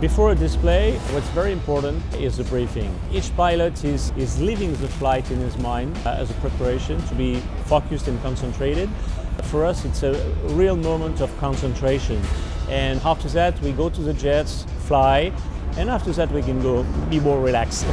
Before a display, what's very important is the briefing. Each pilot is, is leaving the flight in his mind uh, as a preparation to be focused and concentrated. For us, it's a real moment of concentration. And after that, we go to the jets, fly, and after that, we can go be more relaxed.